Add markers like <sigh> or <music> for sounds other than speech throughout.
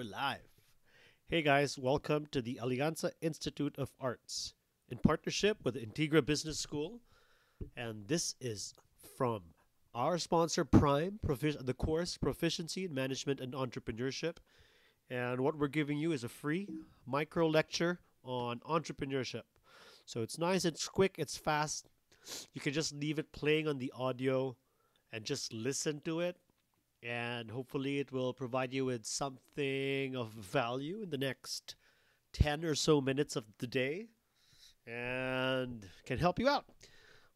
We're live. Hey guys, welcome to the Aleanza Institute of Arts in partnership with Integra Business School. And this is from our sponsor, Prime, profi- the course Proficiency in Management and Entrepreneurship. And what we're giving you is a free micro lecture on entrepreneurship. So it's nice, it's quick, it's fast. You can just leave it playing on the audio and just listen to it and hopefully it will provide you with something of value in the next 10 or so minutes of the day and can help you out.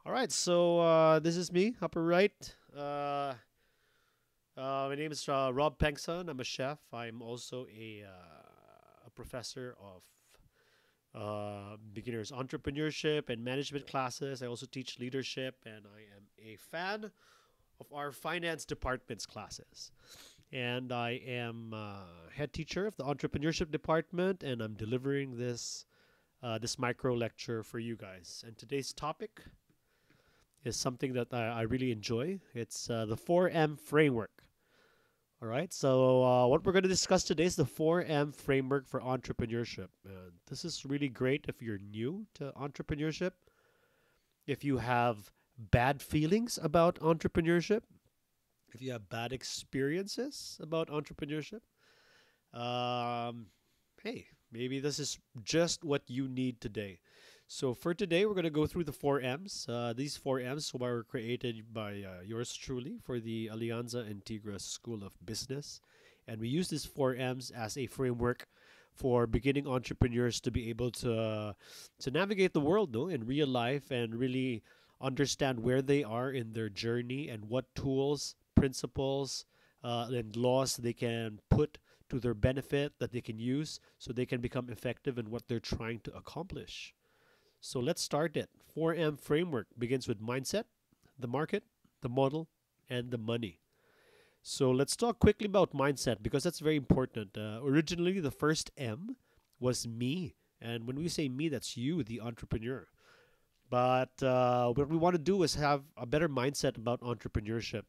All right, so uh, this is me, upper right. Uh, uh, my name is uh, Rob Pengson. I'm a chef. I'm also a, uh, a professor of uh, beginners entrepreneurship and management classes. I also teach leadership, and I am a fan of our finance department's classes. And I am uh, head teacher of the entrepreneurship department, and I'm delivering this uh, this micro lecture for you guys. And today's topic is something that I, I really enjoy. It's uh, the 4M framework. All right, so uh, what we're going to discuss today is the 4M framework for entrepreneurship. This is really great if you're new to entrepreneurship. If you have bad feelings about entrepreneurship, if you have bad experiences about entrepreneurship, um, hey, maybe this is just what you need today. So for today, we're going to go through the four M's. Uh, these four M's were created by uh, yours truly for the Aleanza Integra School of Business, and we use these four M's as a framework for beginning entrepreneurs to be able to uh, to navigate the world, no, in real life and really understand where they are in their journey and what tools, principles, uh, and laws they can put to their benefit that they can use so they can become effective in what they're trying to accomplish. So let's start it. 4M framework begins with mindset, the market, the model, and the money. So let's talk quickly about mindset because that's very important. Uh, originally, the first M was me. And when we say me, that's you, the entrepreneur. But uh, what we want to do is have a better mindset about entrepreneurship.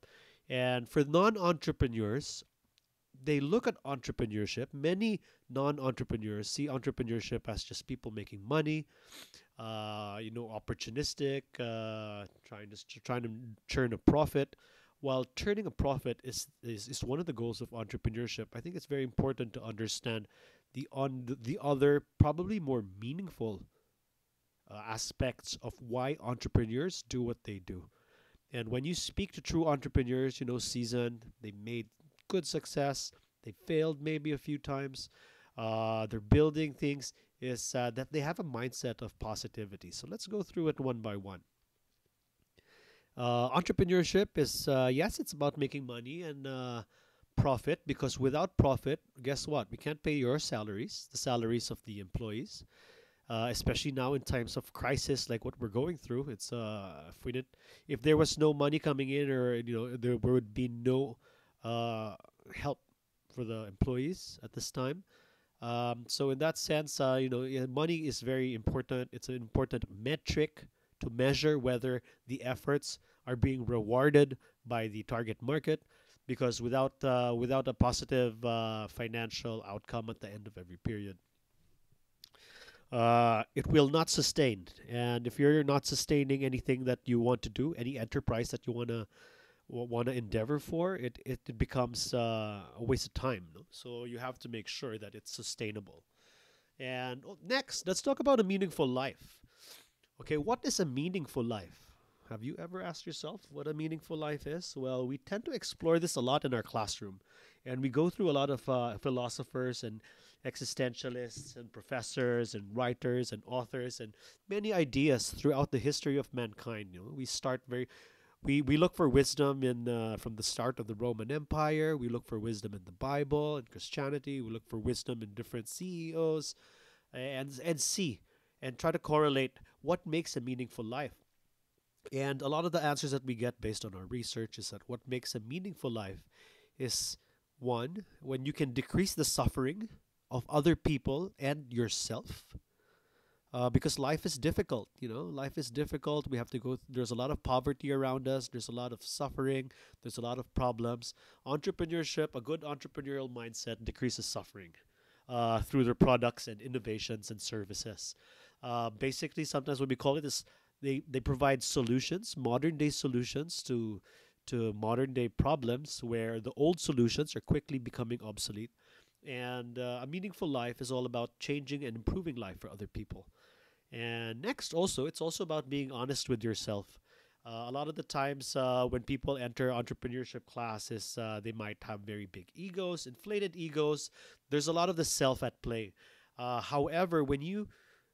And for non entrepreneurs, they look at entrepreneurship. Many non entrepreneurs see entrepreneurship as just people making money, uh, you know, opportunistic, uh, trying to trying to churn a profit. While turning a profit is, is is one of the goals of entrepreneurship, I think it's very important to understand the on the other, probably more meaningful uh, aspects of why entrepreneurs do what they do. And when you speak to true entrepreneurs, you know, seasoned, they made good success, they failed maybe a few times, uh, they're building things, is uh, that they have a mindset of positivity. So let's go through it one by one. Uh, entrepreneurship is, uh, yes, it's about making money and uh, profit because without profit, guess what? We can't pay your salaries, the salaries of the employees uh, especially now in times of crisis like what we're going through. It's uh, if we did, if there was no money coming in, or you know, there would be no uh, help for the employees at this time. Um, so in that sense, uh, you know, money is very important. It's an important metric to measure whether the efforts are being rewarded by the target market. Because without uh, without a positive uh, financial outcome at the end of every period, uh, it will not sustain. And if you're not sustaining anything that you want to do, any enterprise that you wanna want to endeavor for, it it, becomes uh, a waste of time. No? So you have to make sure that it's sustainable. And oh, next, let's talk about a meaningful life. Okay, what is a meaningful life? Have you ever asked yourself what a meaningful life is? Well, we tend to explore this a lot in our classroom, and we go through a lot of uh, philosophers and existentialists and professors and writers and authors and many ideas throughout the history of mankind. You know, we start very we, we look for wisdom in uh, from the start of the Roman Empire. We look for wisdom in the Bible and Christianity. We look for wisdom in different CEOs, and and see and try to correlate what makes a meaningful life. And a lot of the answers that we get based on our research is that what makes a meaningful life is one when you can decrease the suffering of other people and yourself. uh, because life is difficult. You know, life is difficult. We have to go. Th- there's a lot of poverty around us. There's a lot of suffering. There's a lot of problems. Entrepreneurship, a good entrepreneurial mindset, decreases suffering uh, through their products and innovations and services. Uh, basically, sometimes what we call it is they they provide solutions, modern day solutions to to modern day problems where the old solutions are quickly becoming obsolete. And uh, a meaningful life is all about changing and improving life for other people. And next, also, it's also about being honest with yourself. Uh, a lot of the times uh, when people enter entrepreneurship classes, uh, they might have very big egos, inflated egos. There's a lot of the self at play. Uh, however, when you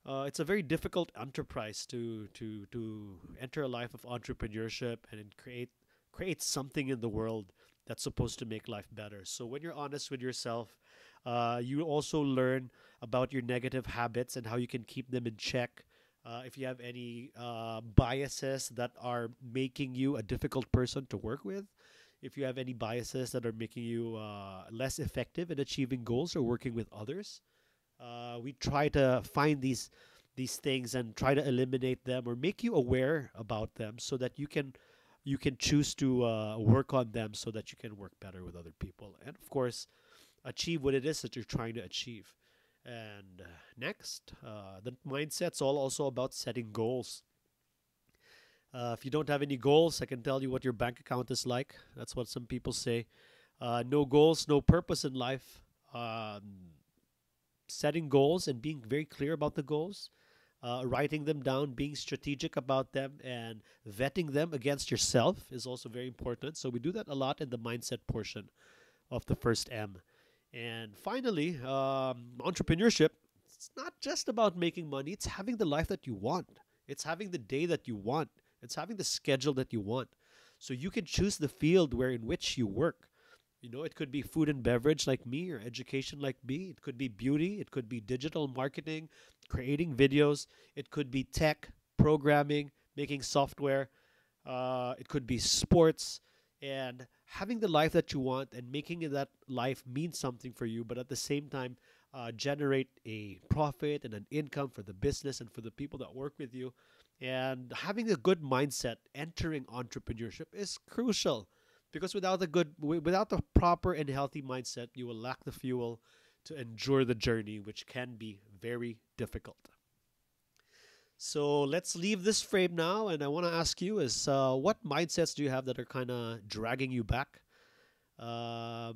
uh, it's a very difficult enterprise to to to enter a life of entrepreneurship and create create something in the world that's supposed to make life better. So when you're honest with yourself, uh, you also learn about your negative habits and how you can keep them in check. Uh, if you have any uh, biases that are making you a difficult person to work with, if you have any biases that are making you uh, less effective in achieving goals or working with others, uh, we try to find these these things and try to eliminate them or make you aware about them so that you can you can choose to uh, work on them so that you can work better with other people and of course achieve what it is that you're trying to achieve. And uh, next uh, the mindset's all also about setting goals. Uh, if you don't have any goals i can tell you what your bank account is like. That's what some people say. Uh, no goals no purpose in life. Um, setting goals and being very clear about the goals uh, writing them down, being strategic about them, and vetting them against yourself is also very important. So we do that a lot in the mindset portion of the first M. And finally, um, entrepreneurship. It's not just about making money. It's having the life that you want. It's having the day that you want. It's having the schedule that you want. So you can choose the field where in which you work. You know, it could be food and beverage like me or education like me. It could be beauty. It could be digital marketing, creating videos. It could be tech, programming, making software. Uh, it could be sports and having the life that you want and making that life mean something for you, but at the same time, uh, generate a profit and an income for the business and for the people that work with you. And having a good mindset entering entrepreneurship is crucial because without the good without the proper and healthy mindset you will lack the fuel to endure the journey which can be very difficult so let's leave this frame now and i want to ask you is uh, what mindsets do you have that are kind of dragging you back? Um,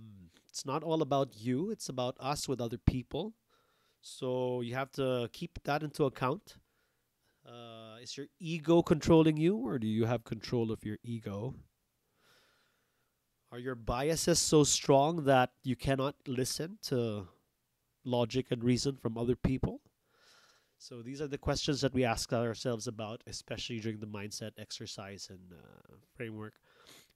it's not all about you it's about us with other people. So you have to keep that into account. Uh, is your ego controlling you or do you have control of your ego? Are your biases so strong that you cannot listen to logic and reason from other people? So these are the questions that we ask ourselves about, especially during the mindset exercise and uh, framework.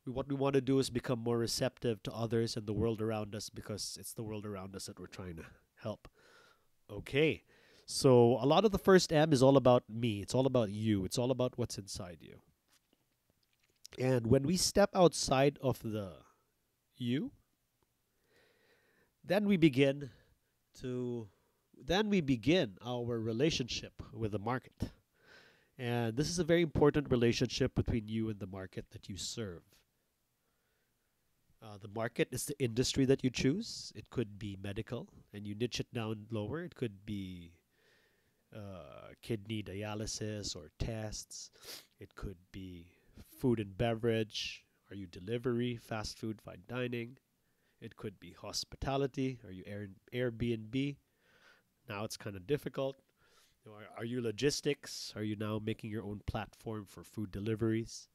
We, what we want to do is become more receptive to others and the world around us because it's the world around us that we're trying to help. Okay. So a lot of the first M is all about me. It's all about you. It's all about what's inside you. And when we step outside of the you, then we begin to then we begin our relationship with the market. And this is a very important relationship between you and the market that you serve. Uh, the market is the industry that you choose. It could be medical, and you niche it down lower. It could be uh, kidney dialysis or tests. It could be food and beverage. Are you delivery, fast food, fine dining? It could be hospitality. Are you Air, Airbnb? Now it's kind of difficult. You know, are, are, you logistics? Are you now making your own platform for food deliveries?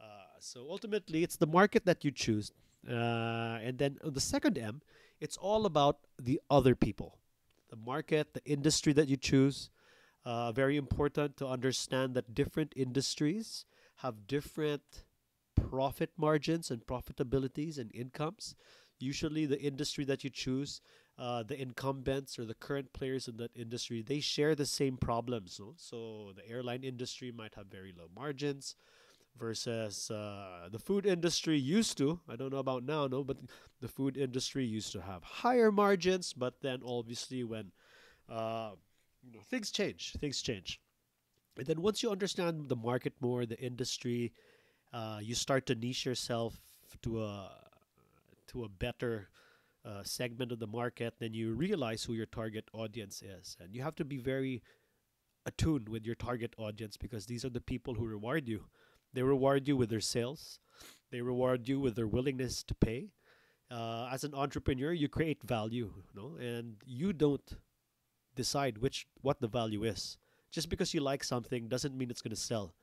Uh, so ultimately, it's the market that you choose. Uh, and then the second M, it's all about the other people, the market, the industry that you choose. Uh, very important to understand that different industries have different profit margins and profitabilities and incomes. Usually, the industry that you choose, uh, the incumbents or the current players in that industry, they share the same problems. No? So, the airline industry might have very low margins versus uh, the food industry used to. I don't know about now, no, but the food industry used to have higher margins. But then, obviously, when uh, you know, things change. Things change. And then once you understand the market more, the industry, uh, you start to niche yourself to a to a better uh, segment of the market. Then you realize who your target audience is, and you have to be very attuned with your target audience because these are the people who reward you. They reward you with their sales. They reward you with their willingness to pay. Uh, as an entrepreneur, you create value, you know, and you don't decide which what the value is. Just because you like something doesn't mean it's going to sell.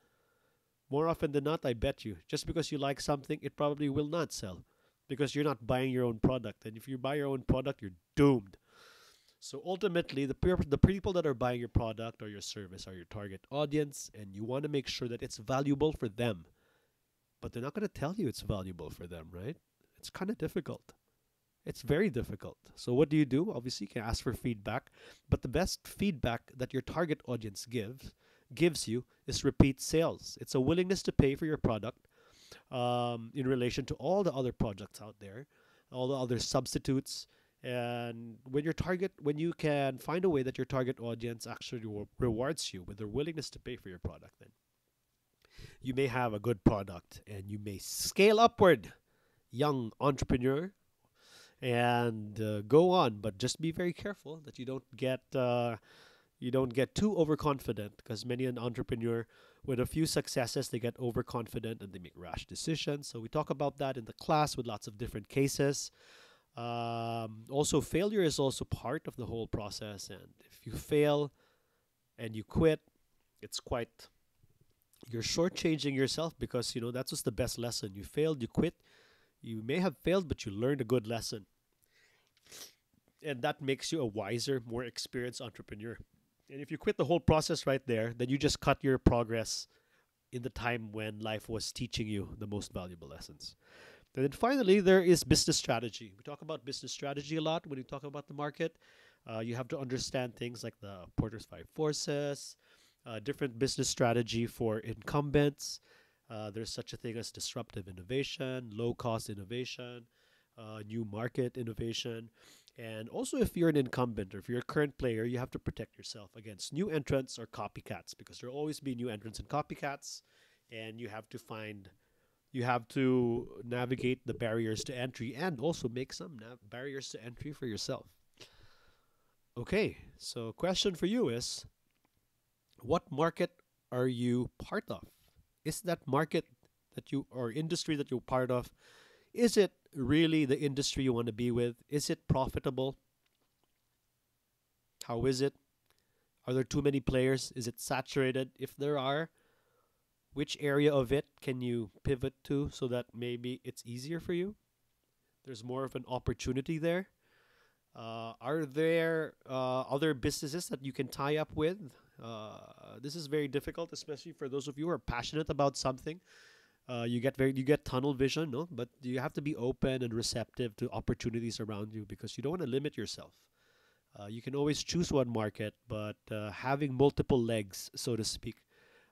More often than not, I bet you, just because you like something, it probably will not sell because you're not buying your own product. And if you buy your own product, you're doomed. So ultimately, the the people that are buying your product or your service are your target audience, and you want to make sure that it's valuable for them. But they're not going to tell you it's valuable for them, right? It's kind of difficult. It's very difficult. So what do you do? Obviously, you can ask for feedback, but the best feedback that your target audience gives gives you is repeat sales. It's a willingness to pay for your product um, in relation to all the other products out there, all the other substitutes. And when your target, when you can find a way that your target audience actually re- rewards you with their willingness to pay for your product, then you may have a good product and you may scale upward, young entrepreneur and uh, go on. But just be very careful that you don't get uh, you don't get too overconfident because many an entrepreneur with a few successes they get overconfident and they make rash decisions. So we talk about that in the class with lots of different cases. Um, also, failure is also part of the whole process, and if you fail and you quit, it's quite you're shortchanging yourself because you know that's just the best lesson. You failed, you quit, you may have failed, but you learned a good lesson. And that makes you a wiser, more experienced entrepreneur. And if you quit the whole process right there, then you just cut your progress in the time when life was teaching you the most valuable lessons. And then finally, there is business strategy. We talk about business strategy a lot when we talk about the market. Uh, you have to understand things like the Porter's Five Forces, uh, different business strategy for incumbents, uh, there's such a thing as disruptive innovation, low cost innovation, uh, new market innovation. And also, if you're an incumbent or if you're a current player, you have to protect yourself against new entrants or copycats because there will always be new entrants and copycats. And you have to find, you have to navigate the barriers to entry and also make some nav- barriers to entry for yourself. Okay, so question for you is what market are you part of? is that market that you or industry that you're part of is it really the industry you want to be with? Is it profitable? How is it? Are there too many players? Is it saturated? If there are which area of it can you pivot to so that maybe it's easier for you? There's more of an opportunity there. Uh, are there uh, other businesses that you can tie up with? Uh, this is very difficult, especially for those of you who are passionate about something. Uh, you get very you get tunnel vision, no? But you have to be open and receptive to opportunities around you because you don't want to limit yourself. Uh, you can always choose one market, but uh, having multiple legs, so to speak,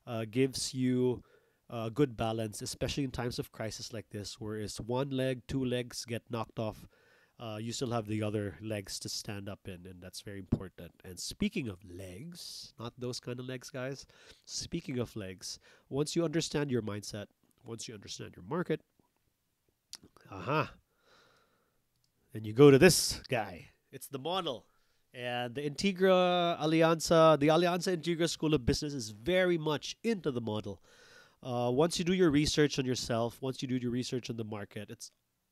uh, gives you a good balance, especially in times of crisis like this, where it's one leg, two legs get knocked off uh, you still have the other legs to stand up in, and that's very important. And speaking of legs, not those kind of legs, guys. Speaking of legs, once you understand your mindset, once you understand your market, aha, uh-huh, then you go to this guy. It's the model. And the Integra Aleanza, the Aleanza Integra School of Business is very much into the model. Uh, once you do your research on yourself, once you do your research on the market, it's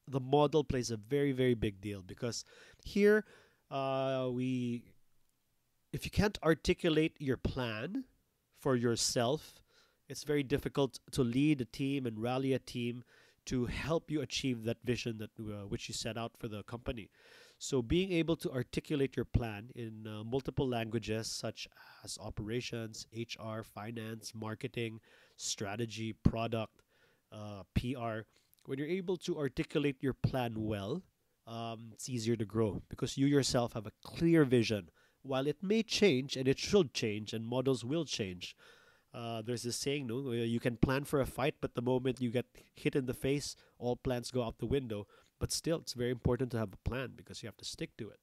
the model plays a very very big deal because here uh, we if you can't articulate your plan for yourself it's very difficult to lead a team and rally a team to help you achieve that vision that uh, which you set out for the company so being able to articulate your plan in uh, multiple languages such as operations hr finance marketing strategy product uh, pr when you're able to articulate your plan well, um, it's easier to grow because you yourself have a clear vision. While it may change and it should change and models will change, uh, there's this saying, no, you can plan for a fight, but the moment you get hit in the face, all plans go out the window. But still, it's very important to have a plan because you have to stick to it.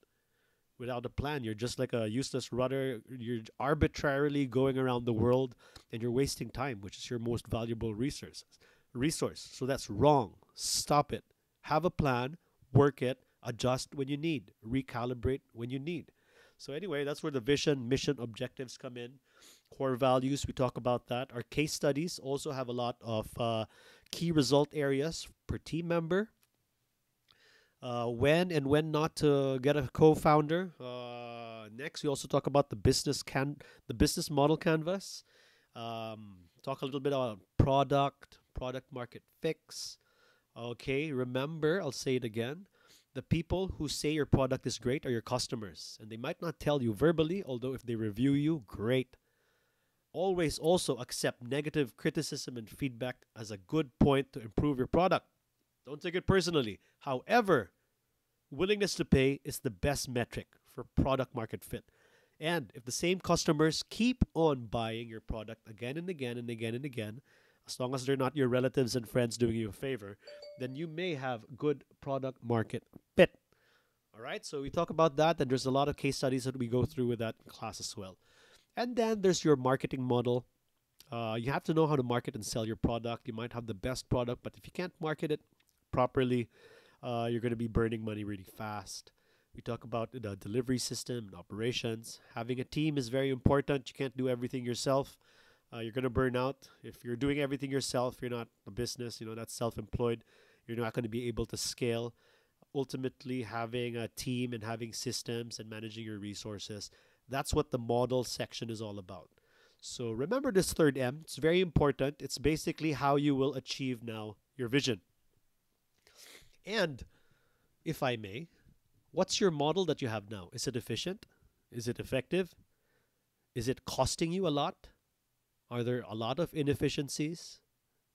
Without a plan, you're just like a useless rudder. You're arbitrarily going around the world and you're wasting time, which is your most valuable resource. Resource. So that's wrong. Stop it. Have a plan, work it, adjust when you need, recalibrate when you need. So anyway, that's where the vision, mission, objectives come in. Core values, we talk about that. Our case studies also have a lot of uh, key result areas per team member, uh, when and when not to get a co-founder. Uh, next, we also talk about the business can the business model canvas. Um, talk a little bit about product, product market fit. Okay, remember, I'll say it again. The people who say your product is great are your customers, and they might not tell you verbally, although if they review you, great. Always also accept negative criticism and feedback as a good point to improve your product. Don't take it personally. However, willingness to pay is the best metric for product market fit. And if the same customers keep on buying your product again and again and again and again, as long as they're not your relatives and friends doing you a favor, then you may have good product market fit. All right, so we talk about that, and there's a lot of case studies that we go through with that class as well. And then there's your marketing model. Uh, you have to know how to market and sell your product. You might have the best product, but if you can't market it properly, uh, you're going to be burning money really fast. We talk about the delivery system and operations. Having a team is very important. You can't do everything yourself. Uh, you're going to burn out. If you're doing everything yourself, you're not a business, you know, that's self employed. You're not going to be able to scale. Ultimately, having a team and having systems and managing your resources, that's what the model section is all about. So remember this third M. It's very important. It's basically how you will achieve now your vision. And if I may, what's your model that you have now? Is it efficient? Is it effective? Is it costing you a lot? Are there a lot of inefficiencies?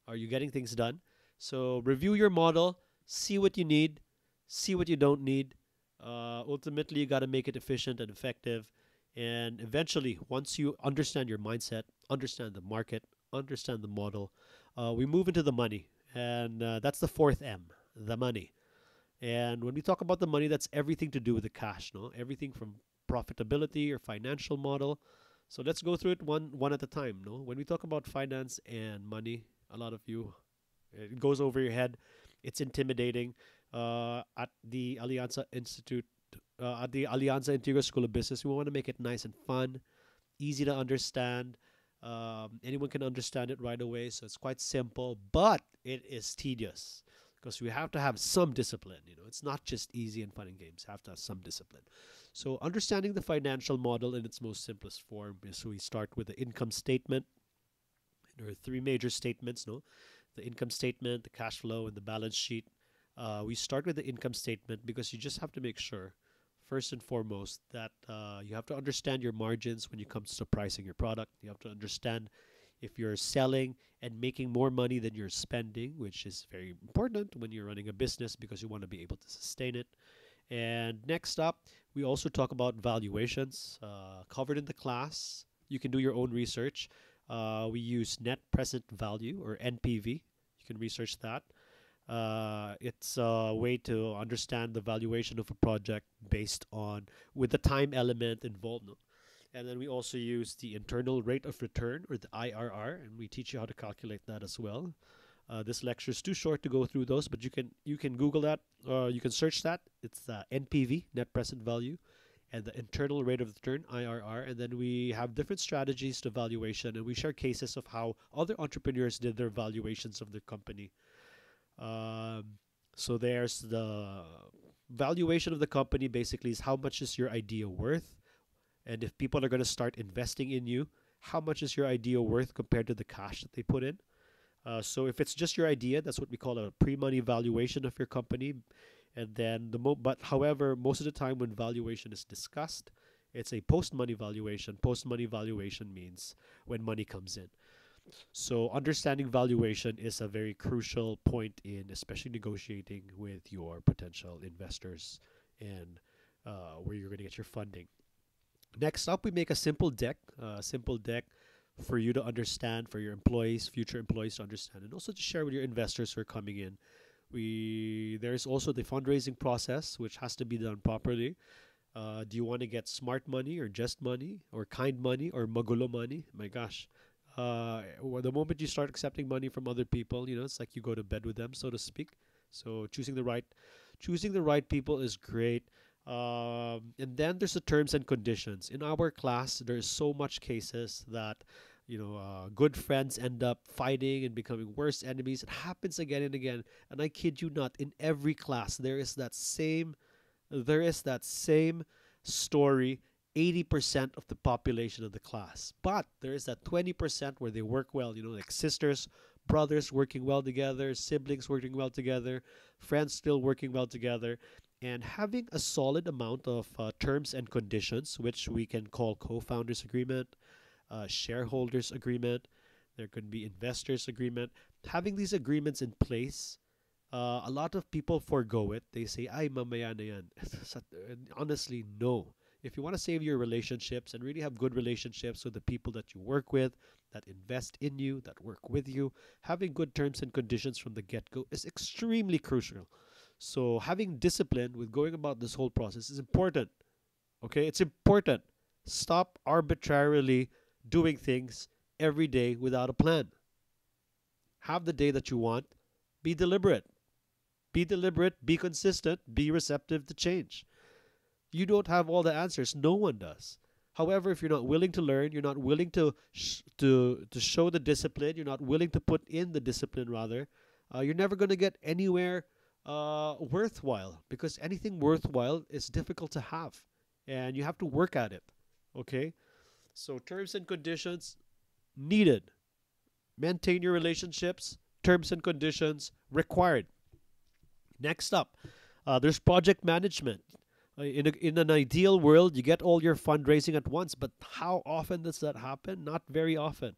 Are you getting things done? So review your model, see what you need, see what you don't need. Uh, ultimately, you got to make it efficient and effective. And eventually, once you understand your mindset, understand the market, understand the model, uh, we move into the money. And uh, that's the fourth M the money. And when we talk about the money, that's everything to do with the cash, no? Everything from profitability or financial model. So let's go through it one one at a time, no? When we talk about finance and money, a lot of you it goes over your head. It's intimidating. Uh, at the Aleanza Institute, uh, at the Aleanza Integra School of Business, we want to make it nice and fun, easy to understand. Um, anyone can understand it right away, so it's quite simple, but it is tedious because we have to have some discipline. You know, it's not just easy and fun and games. Have to have some discipline. So understanding the financial model in its most simplest form is we start with the income statement. There are three major statements, no? The income statement, the cash flow, and the balance sheet. Uh, we start with the income statement because you just have to make sure, first and foremost, that uh, you have to understand your margins when it comes to pricing your product. You have to understand if you're selling and making more money than you're spending, which is very important when you're running a business because you want to be able to sustain it. And next up, we also talk about valuations uh, covered in the class. You can do your own research. Uh, we use net present value or NPV. You can research that. Uh, it's a way to understand the valuation of a project based on with the time element involved. And then we also use the internal rate of return or the IRR, and we teach you how to calculate that as well. Uh, this lecture is too short to go through those, but you can you can Google that. Uh, you can search that. It's uh, NPV, net present value, and the internal rate of return (IRR). And then we have different strategies to valuation, and we share cases of how other entrepreneurs did their valuations of their company. Um, so there's the valuation of the company. Basically, is how much is your idea worth? And if people are going to start investing in you, how much is your idea worth compared to the cash that they put in? Uh, so if it's just your idea, that's what we call a pre-money valuation of your company. And then the mo- but however, most of the time when valuation is discussed, it's a post-money valuation. Post-money valuation means when money comes in. So understanding valuation is a very crucial point in especially negotiating with your potential investors and uh, where you're going to get your funding. Next up, we make a simple deck, a uh, simple deck for you to understand, for your employees, future employees to understand, and also to share with your investors who are coming in. We there's also the fundraising process, which has to be done properly. Uh, do you want to get smart money or just money or kind money or magulo money? My gosh. Uh, the moment you start accepting money from other people, you know, it's like you go to bed with them, so to speak. So choosing the right, choosing the right people is great. Um, and then there's the terms and conditions. In our class, there's so much cases that you know, uh, good friends end up fighting and becoming worse enemies. It happens again and again. And I kid you not, in every class there is that same, there is that same story. 80% of the population of the class. But there is that 20% where they work well, you know, like sisters, brothers working well together, siblings working well together, friends still working well together, and having a solid amount of uh, terms and conditions, which we can call co founders agreement, uh, shareholders agreement, there could be investors agreement. Having these agreements in place, uh, a lot of people forego it. They say, "Ay, mamaya na yan." <laughs> Honestly, no. If you want to save your relationships and really have good relationships with the people that you work with, that invest in you, that work with you, having good terms and conditions from the get-go is extremely crucial. So having discipline with going about this whole process is important. Okay, it's important. Stop arbitrarily doing things every day without a plan. Have the day that you want. Be deliberate. Be deliberate, be consistent, be receptive to change. You don't have all the answers, no one does. However, if you're not willing to learn, you're not willing to to to show the discipline, you're not willing to put in the discipline rather, uh, you're never going to get anywhere uh, worthwhile because anything worthwhile is difficult to have and you have to work at it. Okay? So, terms and conditions needed. Maintain your relationships, terms and conditions required. Next up, uh, there's project management. Uh, in, a, in an ideal world, you get all your fundraising at once, but how often does that happen? Not very often.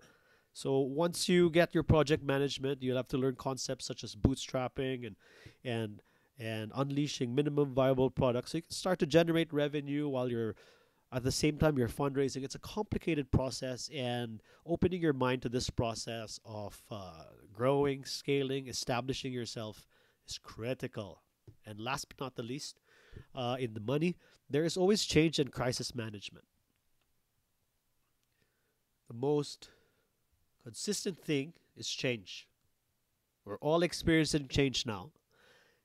So once you get your project management, you'll have to learn concepts such as bootstrapping and and and unleashing minimum viable products. So you can start to generate revenue while you're at the same time you're fundraising it's a complicated process and opening your mind to this process of uh, growing scaling establishing yourself is critical and last but not the least uh, in the money there is always change and crisis management. The most consistent thing is change. We're all experiencing change now.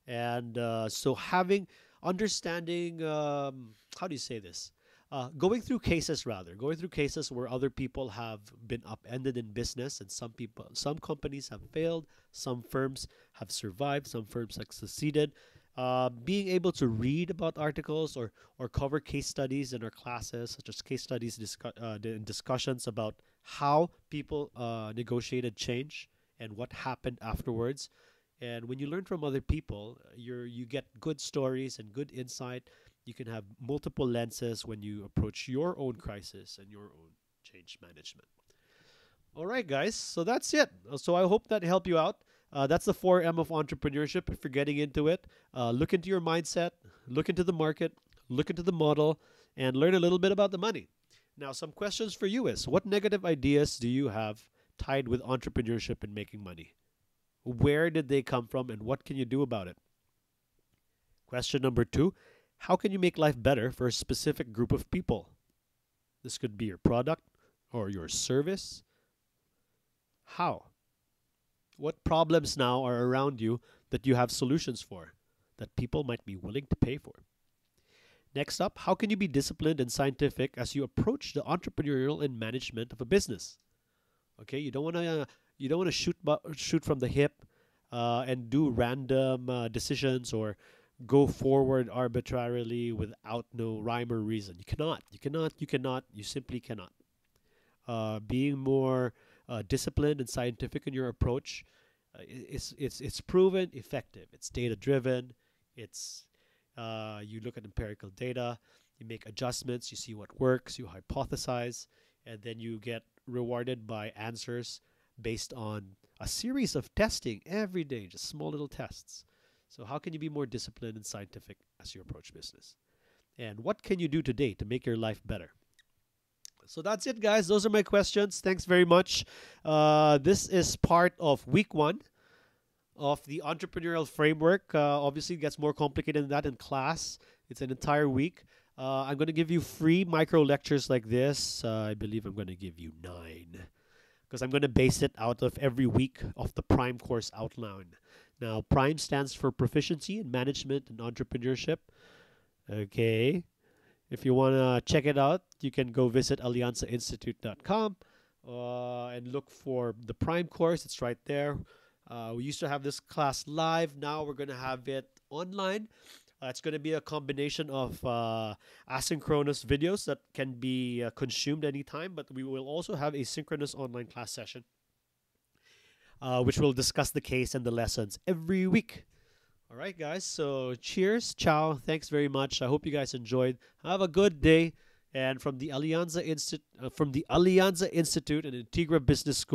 And uh, so having understanding um, how do you say this? Uh, going through cases rather going through cases where other people have been upended in business and some people some companies have failed some firms have survived some firms have succeeded uh, being able to read about articles or or cover case studies in our classes such as case studies discu- uh, discussions about how people uh, negotiated change and what happened afterwards and when you learn from other people you're you get good stories and good insight you can have multiple lenses when you approach your own crisis and your own change management. All right, guys. So that's it. So I hope that helped you out. Uh, that's the 4M of entrepreneurship. If you're getting into it, uh, look into your mindset, look into the market, look into the model, and learn a little bit about the money. Now, some questions for you is what negative ideas do you have tied with entrepreneurship and making money? Where did they come from and what can you do about it? Question number two how can you make life better for a specific group of people? This could be your product or your service. How? What problems now are around you that you have solutions for that people might be willing to pay for? Next up, how can you be disciplined and scientific as you approach the entrepreneurial and management of a business? Okay, you don't want to uh, you don't want to shoot bu- shoot from the hip uh, and do random uh, decisions or go forward arbitrarily without no rhyme or reason. You cannot. You cannot. You cannot. You simply cannot. Uh, being more uh, disciplined and scientific in your approach, uh, it's it's it's proven effective. It's data driven. It's uh, you look at empirical data. You make adjustments. You see what works. You hypothesize, and then you get rewarded by answers based on a series of testing every day, just small little tests. So, how can you be more disciplined and scientific as you approach business? And what can you do today to make your life better? So that's it, guys. Those are my questions. Thanks very much. Uh, this is part of week one of the entrepreneurial framework. Uh, obviously, it gets more complicated than that in class. It's an entire week. Uh, I'm going to give you free micro lectures like this. Uh, I believe I'm going to give you nine because I'm going to base it out of every week of the Prime course outline. Now, Prime stands for Proficiency in Management and Entrepreneurship. Okay. If you want to check it out, you can go visit aleanzainstitute.com uh, and look for the Prime course. It's right there. Uh, we used to have this class live. Now we're going to have it online. Uh, it's going to be a combination of uh, asynchronous videos that can be uh, consumed anytime, but we will also have a synchronous online class session, uh, which will discuss the case and the lessons every week. All right, guys. So cheers, ciao. Thanks very much. I hope you guys enjoyed. Have a good day. And from the Aleanza Institute, uh, from the Aleanza Institute and Integra Business School.